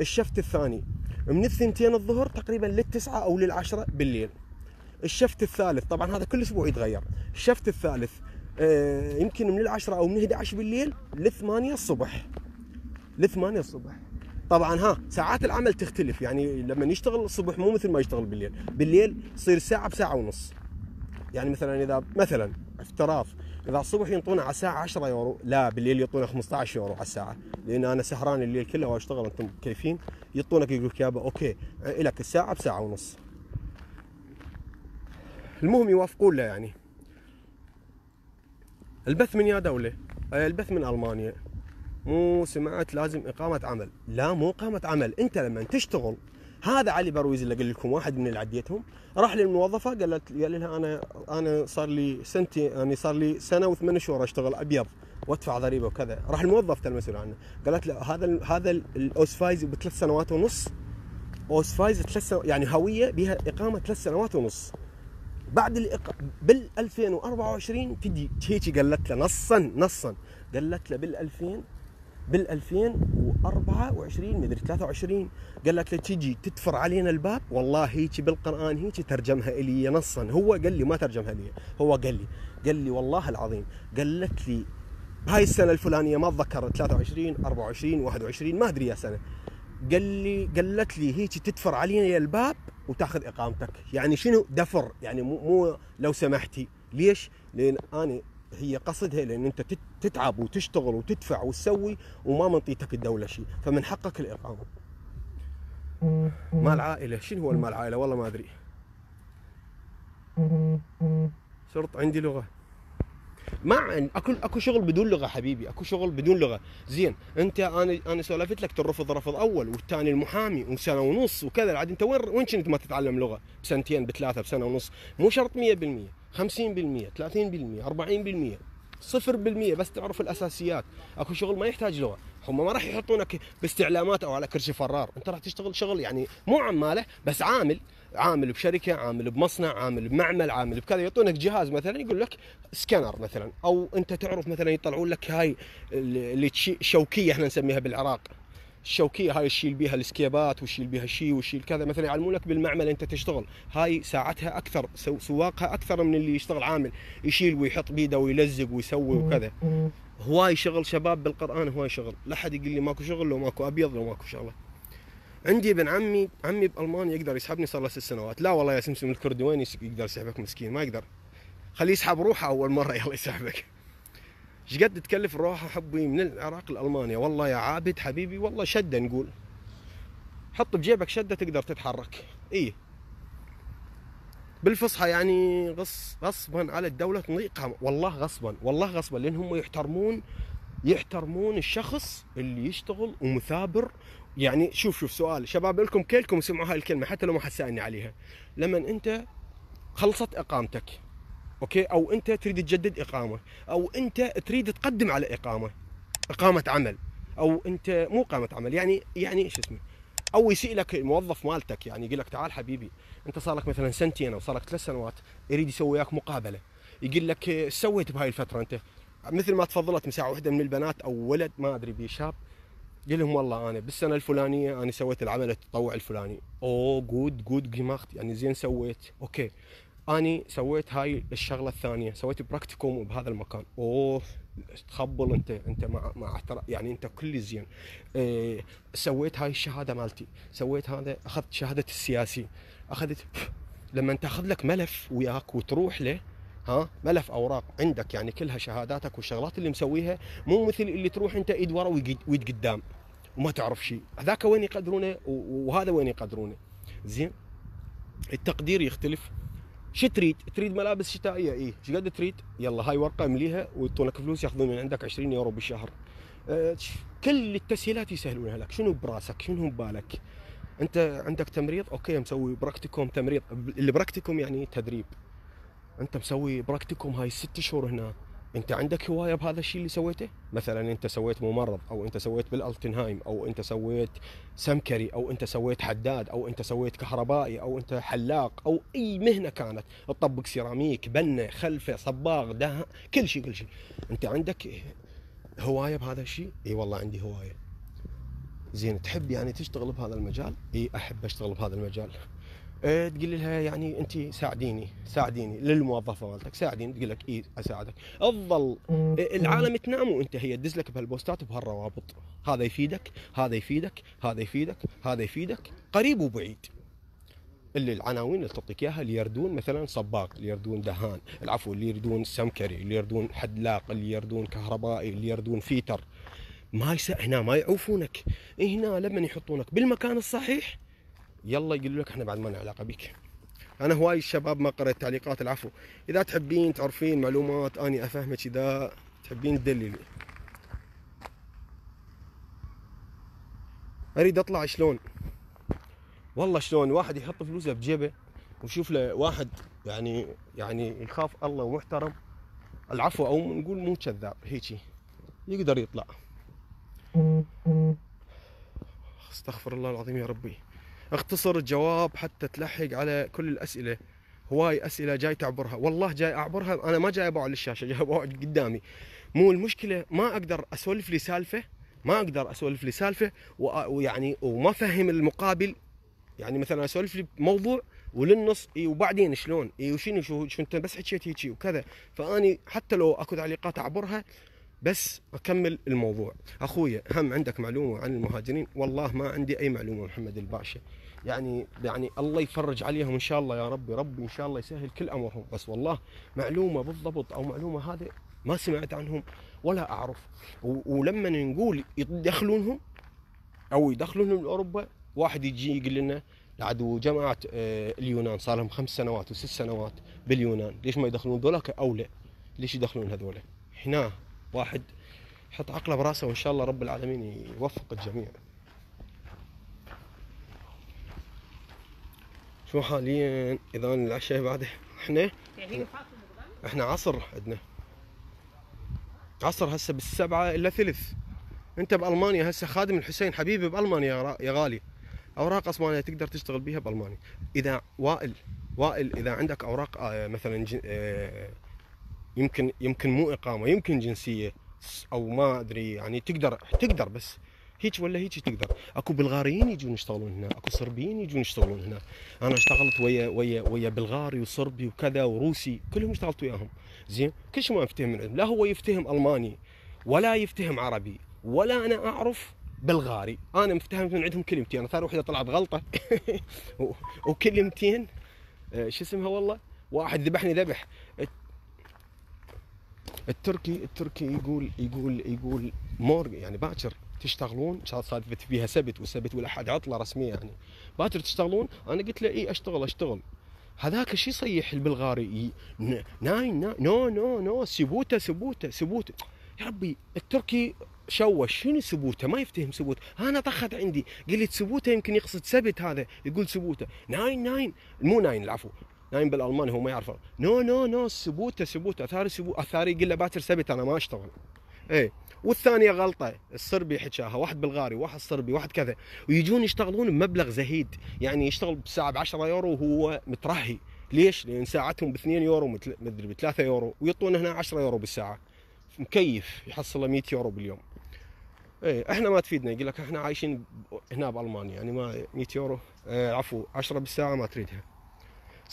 الشفت الثاني. من الثنتين الظهر تقريبا للتسعة أو للعشرة بالليل. الشفت الثالث طبعا هذا كل أسبوع يتغير. الشفت الثالث آه، يمكن من العشرة أو من 11 بالليل لثمانية الصبح. لثمانية الصبح. طبعا ها ساعات العمل تختلف. يعني لما يشتغل الصبح مو مثل ما يشتغل بالليل. بالليل تصير ساعة بساعة ونص. يعني مثلا إذا مثلا افتراض إذا الصبح ينطونا على الساعة 10 يورو لا بالليل يعطونا 15 يورو على الساعة. لأن أنا سهران الليل كله وأشتغل أنتم كيفين؟ يعطونك يقول لك يابا okay لك الساعة بساعة ونص. المهم يوافقون له يعني. البث من يا دولة البث من ألمانيا. مو سمعت لازم إقامة عمل. لا مو إقامة عمل. أنت لما تشتغل هذا علي برويز اللي قال لكم واحد من اللي عديتهم. راح للموظفة قال قال لها أنا أنا صار لي سنتي يعني صار لي سنة وثمان شهور أشتغل أبيض وأدفع ضريبة وكذا. راح الموظف المسؤول عنه. قالت له هذا هذا الاوسفايز بثلاث سنوات ونص. اوسفايز ثلاث سنوات يعني هوية بها إقامة ثلاث سنوات ونص. بعد الإق... بال 2024 تجي هيك قالت له نصا نصا. قالت له بال 2000 بال 2024 مدري 23 قال لك تجي تدفر علينا الباب والله هيك بالقرآن هيك ترجمها لي نصا. هو قال لي ما ترجمها لي هو قال لي قال لي والله العظيم قالت لي هاي السنة الفلانية ما اتذكر 23 24 21 ما أدري يا سنة. قال لي قالت لي هيك تدفر علينا الباب وتأخذ إقامتك. يعني شنو دفر؟ يعني مو, مو لو سمحتي. ليش؟ لأن أنا هي قصدها لأن أنت تتعب وتشتغل وتدفع وتسوي وما منطيتك الدولة شيء فمن حقك الإقامة. مال عائلة شنو هو المال عائلة؟ والله ما أدري. شرط عندي لغة. ما أكو أكو شغل بدون لغة حبيبي أكو شغل بدون لغة. زين أنت أنا أنا سولفت لك ترفض رفض أول والثاني المحامي وسنة ونص وكذا. عاد أنت وين وين كنت ما تتعلم لغة؟ بسنتين بثلاثة بسنة ونص. مو شرط 100% 50% 30% 40% صفر بالمية بس تعرف الأساسيات. أكو شغل ما يحتاج لغة. هم ما راح يحطونك باستعلامات أو على كرسي فرار. أنت راح تشتغل شغل يعني مو عمالة بس عامل. عامل بشركة عامل بمصنع عامل بمعمل عامل بكذا. يعطونك جهاز مثلا يقول لك سكانر مثلا. أو أنت تعرف مثلا يطلعون لك هاي اللي شوكية إحنا نسميها بالعراق. الشوكية هاي تشيل بيها السكيبات وتشيل بيها الشيء وتشيل كذا مثلا يعلمونك بالمعمل أنت تشتغل. هاي ساعتها أكثر سواقها أكثر من اللي يشتغل عامل. يشيل ويحط بيده ويلزق ويسوي وكذا. هواي شغل شباب بالقرآن هواي شغل. لا حد يقول لي ماكو شغل لو ماكو أبيض لو ماكو شغلة. عندي ابن عمي عمي بألمانيا يقدر يسحبني صار له ست سنوات. لا والله يا سمسم الكردي وين يقدر يسحبك مسكين ما يقدر. خليه يسحب روحه أول مرة يلا يسحبك. إيش قد تكلف الروحه حبي من العراق لألمانيا؟ والله يا عابد حبيبي والله شدة نقول. حط بجيبك شدة تقدر تتحرك. إيه بالفصحى يعني غص غصبا على الدولة تضيقها. والله غصبا والله غصبا لأن هم يحترمون يحترمون الشخص اللي يشتغل ومثابر. يعني شوف شوف سؤال شباب لكم كلكم سمعوا هاي الكلمة حتى لو ما حد عليها. لما أنت خلصت إقامتك. okay؟ أو أنت تريد تجدد إقامة أو أنت تريد تقدم على إقامة إقامة عمل أو أنت مو إقامة عمل يعني يعني إيش اسمه؟ أو يسيء لك الموظف مالتك يعني يقول لك تعال حبيبي أنت صار لك مثلا سنتين أو صار لك ثلاث سنوات يريد يسوي وياك مقابلة يقول لك سويت بهاي الفترة أنت؟ مثل ما تفضلت مساعة واحدة من البنات أو ولد ما أدري بيه شاب قال لهم والله أنا بالسنة الفلانية أنا سويت العمل التطوع الفلاني. أوه gut gut gemacht يعني زين سويت. okay. أني سويت هاي الشغلة الثانية سويت Praktikum بهذا المكان. أوه تخبل أنت أنت مع مع يعني أنت كل زين. آه سويت هاي الشهادة مالتي. سويت هذا أخذت شهادة السياسي. أخذت لما تاخذ لك ملف وياك وتروح له ها ملف أوراق عندك يعني كلها شهاداتك والشغلات اللي مسويها مو مثل اللي تروح أنت إيد ورا ويد قدام. وما تعرف شيء هذاك وين يقدرونه وهذا وين يقدرونه. زين؟ التقدير يختلف شو تريد؟ تريد ملابس شتائية اي إيش قد تريد؟ يلا هاي ورقة امليها ويعطونك فلوس ياخذون من عندك 20 يورو بالشهر. أه كل التسهيلات يسهلونها لك، شنو براسك؟ شنو ببالك؟ أنت عندك تمريض okay مسوي Praktikum تمريض، ال Praktikum يعني تدريب. أنت مسوي Praktikum هاي ست شهور هنا، أنت عندك هواية بهذا الشيء اللي سويته؟ مثلا أنت سويت ممرض أو أنت سويت بال Altenheim أو أنت سويت سمكري أو أنت سويت حداد أو أنت سويت كهربائي أو أنت حلاق أو أي مهنة كانت. تطبق سيراميك بنة خلفة صباغ ده كل شيء كل شيء. أنت عندك هواية بهذا الشيء؟ إي والله عندي هواية. زين تحب يعني تشتغل بهذا المجال؟ إي أحب أشتغل بهذا المجال. تقول لها يعني أنت ساعديني ساعديني للموظفة مالتك ساعديني تقول لك اي أساعدك. تظل إيه العالم تنام وأنت هي تدز لك بهالبوستات وبهالروابط. هذا يفيدك هذا يفيدك هذا يفيدك هذا يفيدك. قريب وبعيد. اللي العناوين اللي تعطيك إياها اللي يردون مثلا صباغ اللي يردون دهان العفو اللي يردون سمكري اللي يردون حدلاق اللي يردون كهربائي اللي يردون فيتر. ما يس... هنا ما يعوفونك. هنا لما يحطونك؟ بالمكان الصحيح يلا يقولوا لك إحنا بعد ما لنا علاقة بك. أنا هواي الشباب ما قرأت تعليقات العفو. إذا تحبين تعرفين معلومات أني أفهمك اذا تحبين تدللي. أريد أطلع شلون؟ والله شلون؟ واحد يحط فلوسه بجيبه ويشوف له واحد يعني يعني يخاف الله ومحترم. العفو أو نقول مو كذاب هيجي يقدر يطلع. أستغفر الله العظيم يا ربي. اختصر الجواب حتى تلحق على كل الأسئلة. هواي أسئلة جاي تعبرها. والله جاي أعبرها. أنا ما جاي ابوع على الشاشة جاي ابوع قدامي. مو المشكلة ما أقدر أسولف لي سالفة ما أقدر أسولف لي سالفة ويعني وما فهم المقابل. يعني مثلا أسولف لي موضوع وللنص إي وبعدين شلون؟ إي وشنو شو أنت بس حكيت هيك وكذا. فأني حتى لو أكو تعليقات أعبرها بس أكمل الموضوع. اخويا هم عندك معلومة عن المهاجرين؟ والله ما عندي أي معلومة محمد الباشا. يعني يعني الله يفرج عليهم إن شاء الله يا ربي. ربي إن شاء الله يسهل كل أمرهم. بس والله معلومة بالضبط أو معلومة هذه ما سمعت عنهم ولا أعرف. ولما نقول يدخلونهم أو يدخلونهم لأوروبا واحد يجي يقول لنا عدو جماعة آه، اليونان صار لهم خمس سنوات وست سنوات باليونان ليش ما يدخلون ذولاك اولى ليش يدخلون هذولا؟ هنا واحد يحط عقله براسه وإن شاء الله رب العالمين يوفق الجميع. شو حاليا؟ اذان العشاء بعد إحنا؟ إحنا عصر عندنا. عصر هسه بالسبعة إلا ثلث. أنت بألمانيا هسه خادم الحسين حبيبي بألمانيا يا غالي. أوراق اسبانيا تقدر تشتغل بيها بألمانيا. إذا وائل وائل إذا عندك أوراق آه، مثلا آه، يمكن يمكن مو إقامة يمكن جنسية أو ما أدري يعني تقدر تقدر بس هيك ولا هيك تقدر. أكو بلغاريين يجون يشتغلون هنا أكو صربيين يجون يشتغلون هنا. أنا اشتغلت ويا ويا ويا بلغاري وصربي وكذا وروسي كلهم اشتغلت وياهم. زين؟ كل شيء ما افتهم من عندهم لا هو يفتهم ألماني ولا يفتهم عربي ولا أنا أعرف بلغاري. أنا مفتهم من عندهم كلمتين أنا ثاني وحدة طلعت غلطة. وكلمتين آه، شو اسمها والله؟ واحد ذبحني ذبح. التركي التركي يقول يقول يقول مور يعني باكر تشتغلون صادفت فيها سبت والسبت والاحد عطلة رسمية يعني. باكر تشتغلون أنا قلت له إي أشتغل أشتغل. هذاك شو يصيح البلغاري ناين نو نو نو سبوته سبوته سبوته. يا ربي التركي شوش شنو سبوته؟ ما يفتهم سبوت. أنا طخت عندي. قلت سبوته يمكن يقصد سبت هذا. يقول سبوته. ناين ناين مو ناين العفو. نايم بالألماني هو ما يعرف. نو نو نو سبوته سبوته. أثاري سبوت أثاري يقول له باكر سبت أنا ما أشتغل. إيه. والثانية غلطة الصربي حكاها واحد بلغاري واحد صربي واحد كذا. ويجون يشتغلون بمبلغ زهيد. يعني يشتغل بالساعة ب 10 يورو وهو مترهي. ليش؟ لأن ساعتهم ب 2 يورو مدري ب 3 يورو. ويعطون هنا 10 يورو بالساعة. مكيف يحصل 100 يورو باليوم. إيه إحنا ما تفيدنا. يقول لك إحنا عايشين هنا بألمانيا. يعني ما 100 يورو. آه عفوا 10 بالساعة ما تريدها.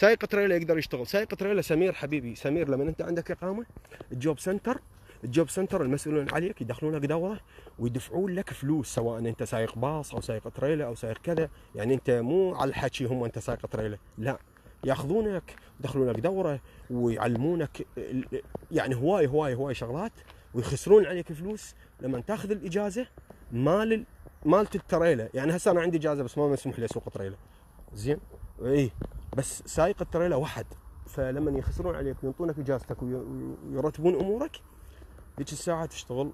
سايق تريلا يقدر يشتغل. سايق تريلا سمير حبيبي. سمير لما أنت عندك إقامة ال Jobcenter ال Jobcenter المسؤولين عليك يدخلونك دورة ويدفعون لك فلوس سواء أنت سايق باص أو سايق تريلا أو سايق كذا. يعني أنت مو على الحكي هم أنت سايق تريلا. لا. يأخذونك يدخلونك دورة ويعلمونك يعني هواي هواي هواي شغلات ويخسرون عليك فلوس. لما تأخذ الإجازة مال مالت التريلا. يعني هسه أنا عندي إجازة بس ما مسموح لي أسوق تريلا. زين؟ اي بس سايق التريلا واحد. فلما يخسرون عليك ويعطونك اجازتك ويرتبون امورك ذيك الساعة تشتغل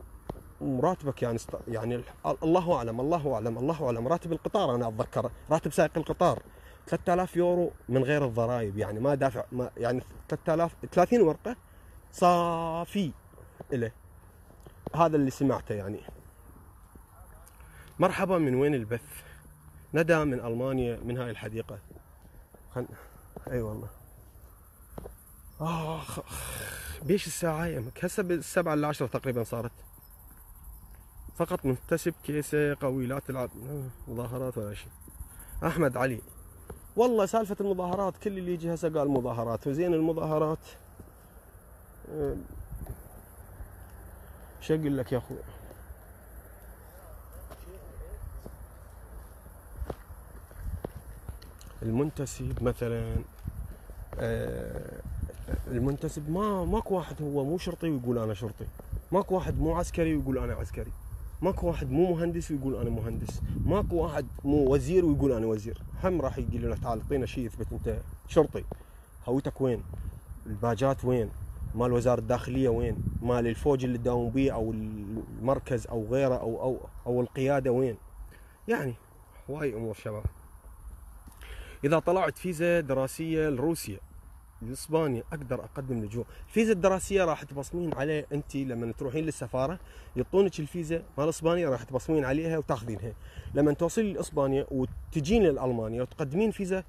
مراتبك يعني است... يعني الله أعلم الله أعلم الله أعلم. راتب القطار أنا أتذكر راتب سائق القطار. 3000 يورو من غير الضرائب يعني ما دافع ما يعني 3000 30 ورقة صافي له هذا اللي سمعته يعني. مرحبا من وين البث؟ ندى من ألمانيا من هاي الحديقة. خل... أي والله. آخ بيش الساعة يمك هسه بالسبعة إلا عشرة تقريبا صارت. فقط منتسب كيسة قوي لا تلعب. مظاهرات ولا شيء. أحمد علي. والله سالفة المظاهرات كل اللي يجي هسه قال مظاهرات. وزين المظاهرات. شو أقول لك يا أخوي؟ المنتسب مثلا أه، المنتسب ما ماكو واحد هو مو شرطي ويقول أنا شرطي. ماكو واحد مو عسكري ويقول أنا عسكري. ماكو واحد مو مهندس ويقول أنا مهندس. ماكو واحد مو وزير ويقول أنا وزير. هم راح يقول له تعال اعطينا شيء يثبت أنت شرطي. هويتك وين؟ الباجات وين؟ مال وزارة الداخلية وين؟ مال الفوج اللي تداوم بيه أو المركز أو غيره أو أو أو القيادة وين؟ يعني هواي أمور شباب. إذا طلعت فيزا دراسية لروسيا لإسبانيا أقدر أقدم لجوء الفيزا الدراسية راح تبصمين عليه أنت لما تروحين للسفارة يعطونك الفيزا مال إسبانيا راح تبصمين عليها وتاخذينها. لما توصلين لإسبانيا وتجين لألمانيا وتقدمين فيزا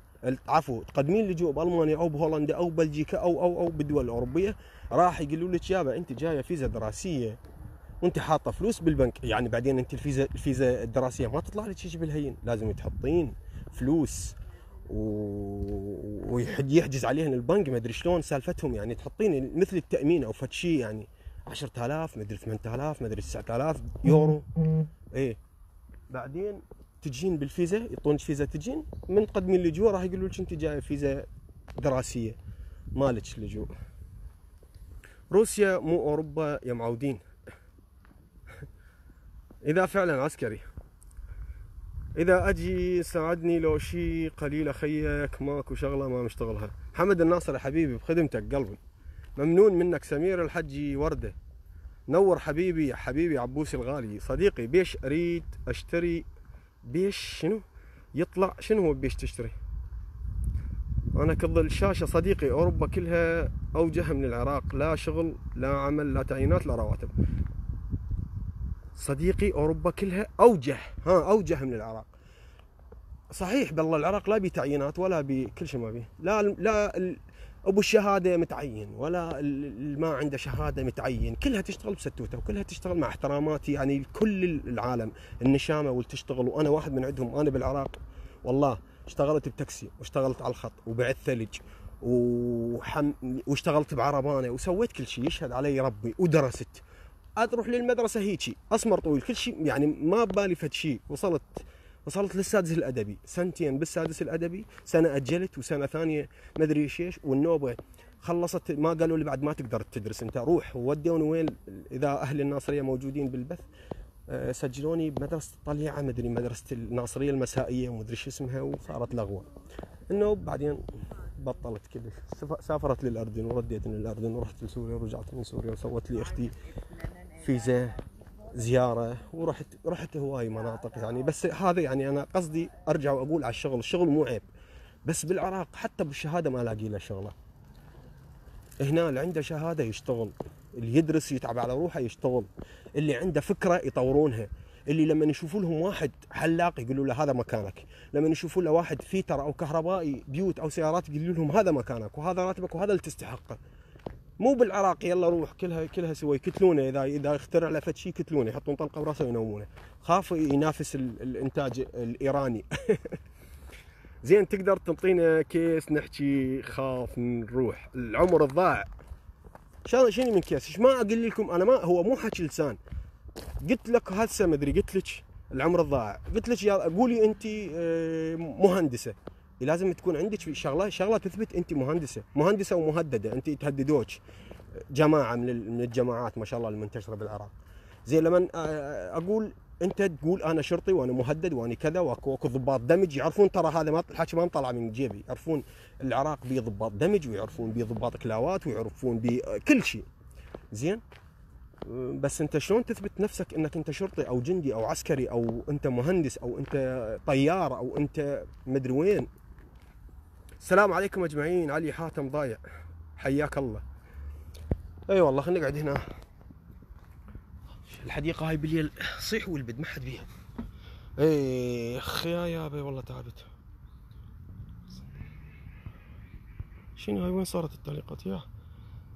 عفوا تقدمين لجوء بألمانيا أو بهولندا أو بلجيكا أو أو أو بالدول الأوروبية راح يقولوا لك يابا أنت جاية فيزا دراسية وأنت حاطة فلوس بالبنك. يعني بعدين أنت الفيزا الفيزا الدراسية ما تطلع لك شيء بالهين لازم تحطين فلوس. ويحجز عليهن البنك ما أدري شلون سالفتهم يعني تحطين مثل التأمين أو فد شيء يعني 10000 ما أدري 8000 ما أدري 9000 يورو. إيه. بعدين تجين بالفيزا يعطونك فيزا تجين من تقدمين اللجوء راح يقولوا لك أنت جاية فيزا دراسية مالك لجوء روسيا مو أوروبا يا معودين. إذا فعلا عسكري. إذا أجي ساعدني لو شيء قليل أخيك ماكو شغلة ما مشتغلها. محمد الناصر يا حبيبي بخدمتك قلبي. ممنون منك سمير الحجي وردة. نور حبيبي يا حبيبي عبوسي الغالي. صديقي بيش أريد أشتري بيش شنو؟ يطلع شنو هو بيش تشتري؟ أنا كظل الشاشه صديقي أوروبا كلها أوجه من العراق. لا شغل لا عمل لا تعيينات لا رواتب. صديقي أوروبا كلها أوجه. ها أوجه من العراق. صحيح بالله العراق لا بي تعيينات ولا بي كل شيء ما بيه لا لا أبو الشهادة متعين ولا ما عنده شهادة متعين. كلها تشتغل بستوته وكلها تشتغل مع احتراماتي يعني كل العالم. النشامة واللي تشتغل وأنا واحد من عندهم أنا بالعراق. والله اشتغلت بتاكسي واشتغلت على الخط وبعت ثلج وحم واشتغلت بعربانة وسويت كل شيء يشهد علي ربي ودرست. أروح للمدرسة هيجي. أسمر طويل. كل شيء يعني ما ببالي فد شيء. وصلت وصلت للسادس الأدبي. سنتين بالسادس الأدبي. سنة أجلت وسنة ثانية ما أدري إيش والنوبة خلصت. ما قالوا لي بعد ما تقدر تدرس أنت. روح ودوني وين؟ إذا أهل الناصرية موجودين بالبث. آه، سجلوني بمدرسه الطليعة. ما أدري مدرسة الناصرية المسائية. وما أدري شو اسمها. وصارت لغوه النوب بعدين بطلت كلش سافرت للأردن. ورديت من الأردن. ورحت لسوريا. ورجعت من سوريا. وسوت لي أختي. فيزا زيارة ورحت رحت هواي مناطق يعني. بس هذا يعني أنا قصدي أرجع وأقول على الشغل. الشغل مو عيب. بس بالعراق حتى بالشهادة ما الاقي له شغلة. هنا اللي عنده شهادة يشتغل. اللي يدرس يتعب على روحه يشتغل. اللي عنده فكرة يطورونها. اللي لما يشوفوا لهم واحد حلاق يقولوا له هذا مكانك. لما يشوفوا له واحد فيتر أو كهربائي بيوت أو سيارات يقولوا لهم هذا مكانك وهذا راتبك وهذا اللي تستحقه. مو بالعراق يلا روح كلها كلها سوى يكتلونه اذا إذا اخترع له شيء يكتلونه يحطون طلقة براسه وينومونه. خاف ينافس الإنتاج الإيراني. زين تقدر تعطينا كيس نحكي؟ خاف نروح. العمر الضائع شنو شنو من كيس؟ إيش ما أقول لكم أنا ما هو مو حكي لسان. قلت لك هسه ما أدري قلت لك العمر الضائع قلت لك قولي انت آه، مهندسة. لازم تكون عندك شغلة شغلة تثبت أنت مهندسة. مهندسة ومهددة. أنت تهددوك جماعة من الجماعات ما شاء الله المنتشرة بالعراق. زين لما أقول أنت تقول أنا شرطي وأنا مهدد وأنا كذا وأكو ضباط دمج. يعرفون ترى هذا ما الحكي ما طلع من جيبي. يعرفون العراق بيه ضباط دمج ويعرفون بيه ضباط كلاوات ويعرفون بيه كل شيء. زين؟ بس أنت شلون تثبت نفسك إنك أنت شرطي أو جندي أو عسكري أو أنت مهندس أو أنت طيار أو أنت مدري وين؟ السلام عليكم أجمعين. علي حاتم ضايع. حياك الله. أي أيوة والله خلينا نقعد هنا. الحديقة هاي بالليل صيح والبد ما حد فيها اي اخ يا يابا والله تعبت. شنو هاي؟ وين صارت التعليقات يا.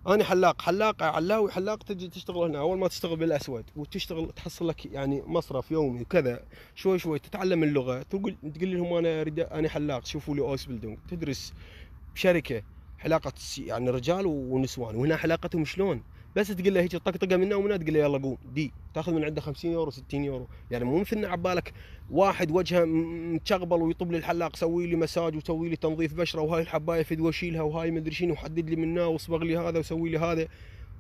أنا حلاق حلاق علاوي حلاق تجي تشتغل هنا. أول ما تشتغل بالأسود وتشتغل تحصل لك يعني مصرف يومي وكذا شوي شوي تتعلم اللغة تقول تقول لهم أنا أريد أنا حلاق. شوفوا لي Ausbildung تدرس بشركة حلاقة يعني رجال ونسوان. وهنا حلاقتهم شلون؟ بس تقول له هيك طقطقه منه ومنها تقول له يلا قوم. دي تاخذ من عنده 50 يورو 60 يورو. يعني مو مثلنا عبالك واحد وجهه متشغبل ويطب لي الحلاق سوي لي مساج وسوي لي تنظيف بشرة وهاي الحبايه فدوه اشيلها وهاي مدري شنو وحدد لي منها واصبغ لي هذا وسوي لي هذا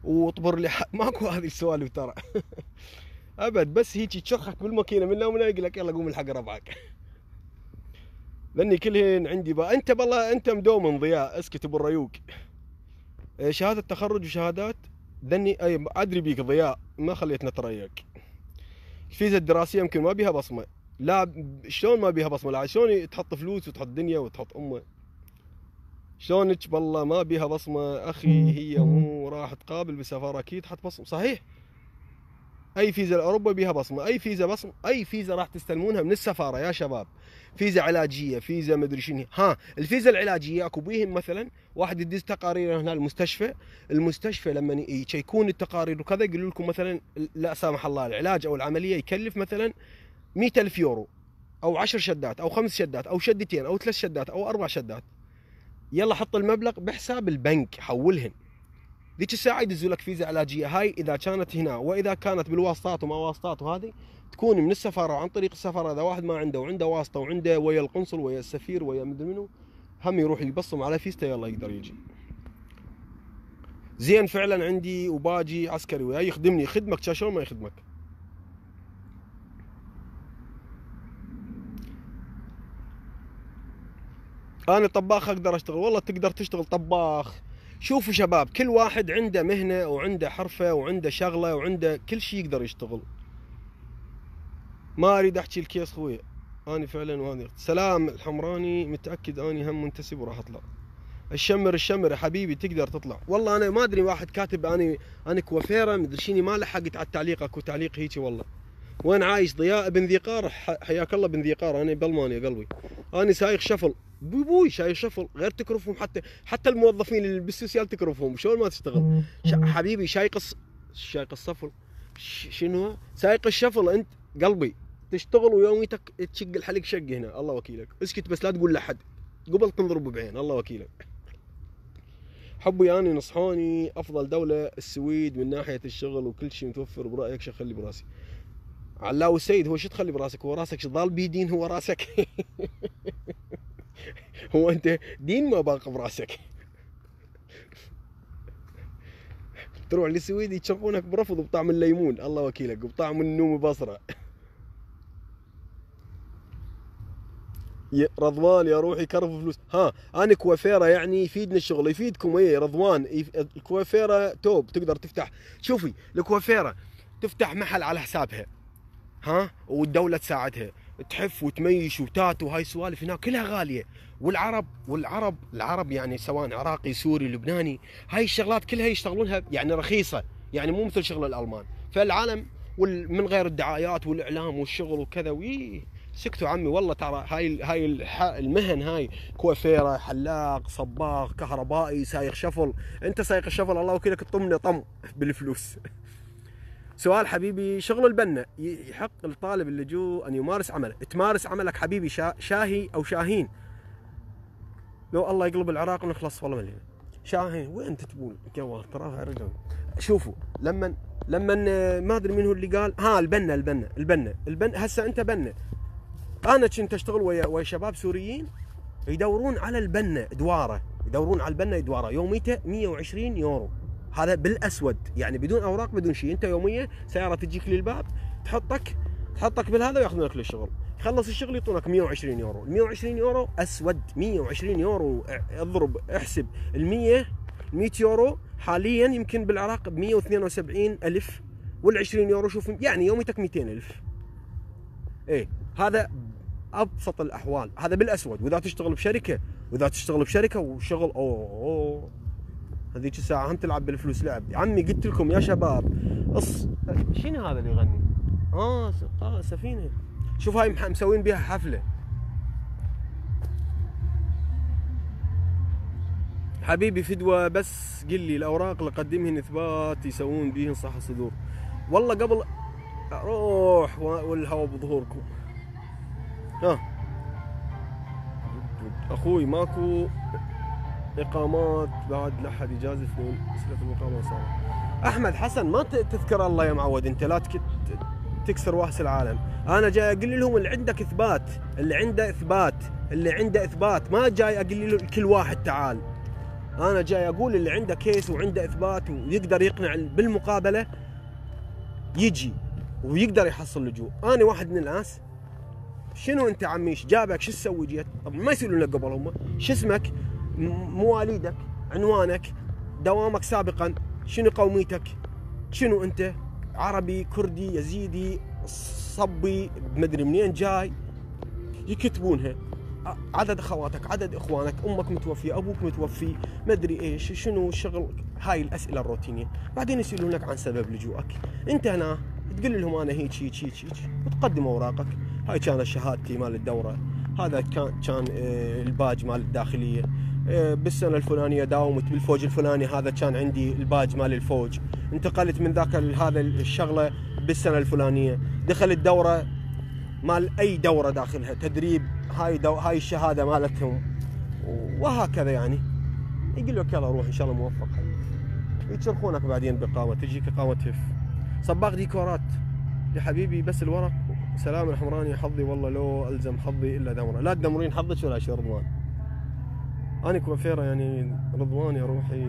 واطبر لي ماكو هذه السوالف ترى. أبد بس هيك تشرخك بالماكينة من ومن يقول لك يلا قوم الحق ربعك. لأني كلهن عندي بقى أنت بالله أنت مدوم ضياء اسكت أبو الريوق. شهاده تخرج وشهادات؟ ذني أي أدري بيك ضياء ما خليتنا نتريق الفيزا الدراسيه يمكن ما بيها بصمة. لا شلون ما بيها بصمة؟ لا شلون تحط فلوس وتحط دنيا وتحط أمة؟ شلونك؟ بالله ما بيها بصمة. أخي هي مو راح تقابل بالسفاره أكيد حط بصمه صحيح. أي فيزا لأوروبا بيها بصمة أي فيزا بصمة أي فيزا راح تستلمونها من السفارة يا شباب. فيزا علاجية فيزا مدري شنو. ها الفيزا العلاجية أكو بيهم مثلا واحد يدز تقارير هنا المستشفى. المستشفى لما يشيكون التقارير وكذا يقولوا لكم مثلا لا سامح الله العلاج أو العملية يكلف مثلا مئة ألف يورو أو عشر شدات أو خمس شدات أو شدتين أو ثلاث شدات أو أربع شدات. يلا حط المبلغ بحساب البنك حولهن. ذيك الساعة يدزوا لك فيزا علاجية. هاي إذا كانت هنا وإذا كانت بالواسطات وما واسطات وهذه تكون من السفارة وعن طريق السفارة. إذا واحد ما عنده وعنده واسطة وعنده ويا القنصل ويا السفير ويا مدري منو هم يروح يبصم على فيسته يلا يقدر يجي. زين فعلا عندي وباجي عسكري وياي يخدمني. خدمك شلون ما يخدمك؟ أنا طباخ أقدر أشتغل. والله تقدر تشتغل طباخ. شوفوا شباب كل واحد عنده مهنة وعنده حرفة وعنده شغلة وعنده كل شيء يقدر يشتغل. ما أريد أحكي الكيس خوي اني فعلا وهذه سلام الحمراني متأكد أني هم منتسب وراح أطلع. الشمر الشمر حبيبي تقدر تطلع. والله أنا ما أدري واحد كاتب أني أنا كوافيره مدري شيني ما لحقت على التعليق أكو تعليق هيك والله. وين عايش ضياء بن ذي قار حياك الله بن ذي قار أنا بألمانيا قلبي. أنا سايق شفل. بوي بوي شايل شفل غير تكرفهم حتى حتى الموظفين اللي بالسوسيال تكرفهم شلون ما تشتغل؟ حبيبي شايق شايق الصفل. شنو؟ سايق الشفل أنت قلبي. تشتغل ويوميتك تشق الحلق شق هنا. الله وكيلك. اسكت بس لا تقول لحد قبل تنضرب بعين. الله وكيلك. حبي اني نصحوني أفضل دولة السويد من ناحية الشغل وكل شيء متوفر. برأيك شو أخلي براسي؟ علاوي السيد هو شو تخلي براسك؟ هو راسك ضال بيدين هو راسك. هو أنت دين ما باقي براسك. تروح للسويد يشرفونك برفض بطعم الليمون. الله وكيلك بطعم النوم بصرة. رضوان يا روحي كرف فلوس. ها أنا كوافيرة يعني يفيدني الشغل يفيدكم إيه رضوان؟ الكوافيرة top تقدر تفتح. شوفي الكوافيرة تفتح محل على حسابها. ها؟ والدولة تساعدها. تحف وتميش وتات وهاي السوالف هناك كلها غالية. والعرب والعرب العرب يعني سواء عراقي سوري لبناني هاي الشغلات كلها يشتغلونها يعني رخيصة. يعني مو مثل شغل الألمان. فالعالم من غير الدعايات والإعلام والشغل وكذا وي سكتوا عمي. والله ترى هاي هاي المهن هاي كوافيرة حلاق صباغ كهربائي سايق شفل. أنت سايق الشفل الله وكيلك تطمني طم بالفلوس. سؤال حبيبي شغل البنا. يحق لطالب اللجوء أن يمارس عمله تمارس عملك حبيبي شاهي أو شاهين. لو الله يقلب العراق ونخلص والله مليون شاهين وين تبون جوال تراها رجل شوفوا لما لما ما أدري من هو اللي قال. ها البنا البنا البنا. البنا هسه أنت بنا. أنا كنت أشتغل ويا ويا شباب سوريين يدورون على البنا دوارة. يدورون على البنا دوارة. يوميته 120 يورو. هذا بالأسود يعني بدون أوراق بدون شيء أنت يوميا سيارة تجيك للباب تحطك تحطك بالهذا ويأخذونك للشغل. يخلص الشغل يعطونك 120 يورو. ال 120 يورو أسود 120 يورو اضرب احسب. ال 100 100 يورو حاليا يمكن بالعراق ب 172 ألف وال 20 يورو شوف يعني يوميتك 200 ألف. إيه هذا أبسط الأحوال. هذا بالأسود. وإذا تشتغل بشركة وإذا تشتغل بشركة وشغل اوه, أوه. هذيك الساعة هم تلعب بالفلوس لعب عمي قلت لكم يا شباب أص شنو هذا اللي يغني؟ آه آه سفينة. شوف هاي مسوين بها حفلة. حبيبي فدوى بس قل لي الأوراق اللي قدمهن إثبات يسوون بيهن صح الصدور. والله قبل روح والهوا بظهوركم. ها. أخوي ماكو إقامات بعد لا أحد يجازف من اسئله الإقامة صار أحمد حسن ما تذكر الله يا معود أنت لا تكسر واس العالم. أنا جاي أقول لهم اللي عندك إثبات اللي عنده إثبات اللي عنده إثبات. ما جاي أقول لكل واحد تعال. أنا جاي أقول اللي عنده كيس وعنده إثبات ويقدر يقنع بالمقابلة يجي ويقدر يحصل لجوء. أنا واحد من الناس. شنو أنت عميش؟ جابك شو تسوي؟ جيت. ما يسالون لك قبل هم. شو اسمك؟ مواليدك عنوانك دوامك سابقا شنو قوميتك؟ شنو أنت؟ عربي كردي يزيدي صبي مدري منين جاي. يكتبونها. عدد أخواتك عدد إخوانك أمك متوفية أبوك متوفي مدري إيش شنو الشغل هاي الأسئلة الروتينية. بعدين يسألونك عن سبب لجوءك. أنت هنا تقول لهم أنا هيك هيك هيك هيك وتقدم أوراقك. هاي كانت شهادتي مال الدورة. هذا كان كان آه، الباج مال الداخلية. بالسنة الفلانية داومت بالفوج الفلاني هذا كان عندي الباج مال الفوج. انتقلت من ذاك هذا الشغلة بالسنة الفلانية. دخلت دورة مال أي دورة داخلها تدريب هاي دو هاي الشهادة مالتهم. وهكذا يعني. يقول لك يلا روح إن شاء الله موفق. يتشرخونك بعدين باقامه تجيك إقامة هف صباغ ديكورات يا حبيبي بس الورق. سلام الحمراني حظي والله لو ألزم حظي إلا دمرة. لا تدمرين حظك ولا شيء رضوان أنا كوافيرة يعني رضوان روحي